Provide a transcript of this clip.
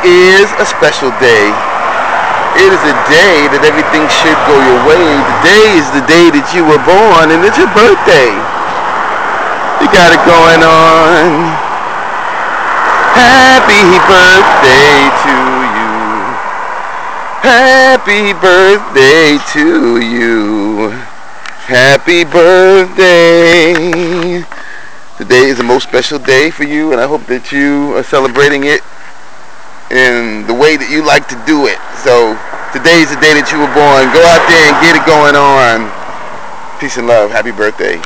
Is a special day. It is a day that everything should go your way. Today is the day that you were born, and it's your birthday. You got it going on. Happy birthday to you. Happy birthday to you. Happy birthday. Today is the most special day for you, and I hope that you are celebrating it in the way that you like to do it. So today is the day that you were born. Go out there and get it going on. Peace and love. Happy birthday.